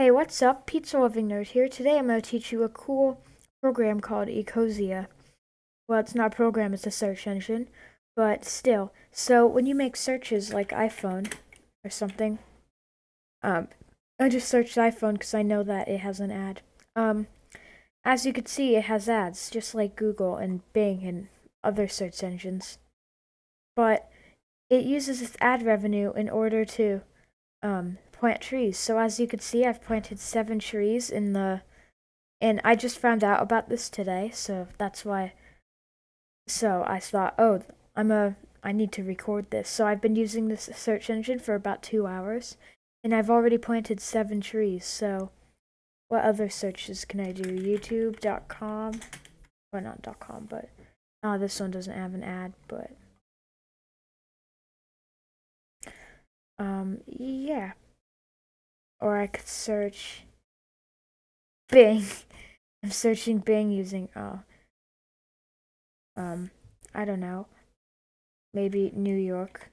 Hey, what's up? Pizza Loving Nerd here. Today I'm going to teach you a cool program called Ecosia. Well, it's not a program, it's a search engine, but still. So when you make searches like iPhone or something, um, I just searched iPhone because I know that it has an ad. Um, as you can see, it has ads, just like Google and Bing and other search engines. But it uses its ad revenue in order to um, plant trees. So as you can see, I've planted seven trees in the, and I just found out about this today, so that's why. So I thought, oh, I'm a, I need to record this. So I've been using this search engine for about two hours, and I've already planted seven trees. So, what other searches can I do? YouTube.com, well not .com, but oh, this one doesn't have an ad, but. Um, yeah or I could search Bing. I'm searching Bing using oh um I don't know. Maybe New York.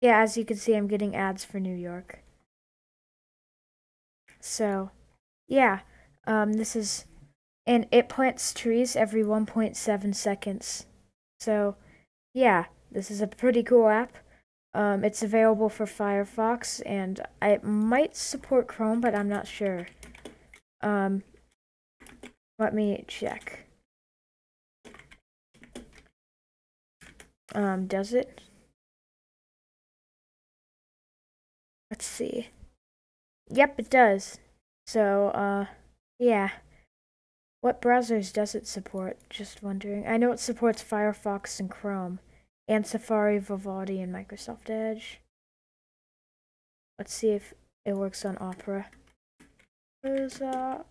Yeah, as you can see I'm getting ads for New York. So, yeah. Um this is and it plants trees every 1.7 seconds. So, yeah, this is a pretty cool app. Um, it's available for Firefox, and I might support Chrome, but I'm not sure. Um, let me check. Um, does it? Let's see. Yep, it does. So, uh, yeah. What browsers does it support? Just wondering. I know it supports Firefox and Chrome and Safari, Vivaldi, and Microsoft Edge. Let's see if it works on Opera. Opera.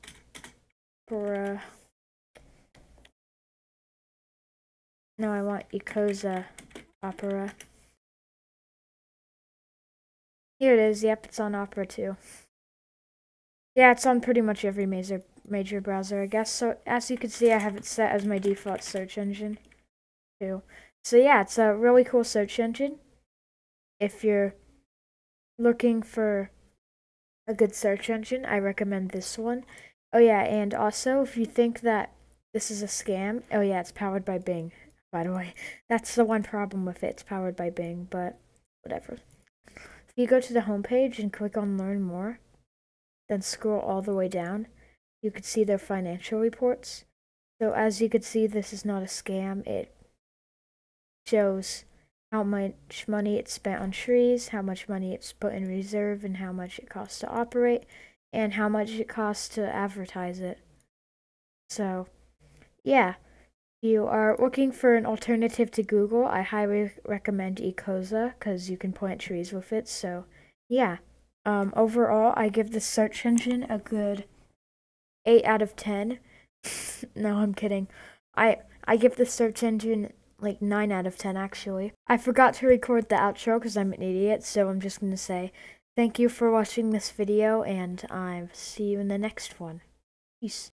No, I want Ecosia Opera. Here it is. Yep, it's on Opera too. Yeah, it's on pretty much every major major browser, I guess. So as you can see, I have it set as my default search engine too. So yeah, it's a really cool search engine. If you're looking for a good search engine, I recommend this one. Oh yeah, and also if you think that this is a scam, oh yeah, it's powered by Bing, by the way. That's the one problem with it, it's powered by Bing, but whatever. If you go to the homepage and click on learn more, then scroll all the way down, you can see their financial reports. So as you can see, this is not a scam. It shows how much money it's spent on trees, how much money it's put in reserve, and how much it costs to operate, and how much it costs to advertise it. So, yeah, if you are looking for an alternative to Google, I highly recommend Ecosia because you can plant trees with it. So, yeah, um, overall, I give the search engine a good 8 out of 10. no, I'm kidding. I I give the search engine like 9 out of 10 actually. I forgot to record the outro because I'm an idiot, so I'm just going to say thank you for watching this video and I'll see you in the next one. Peace.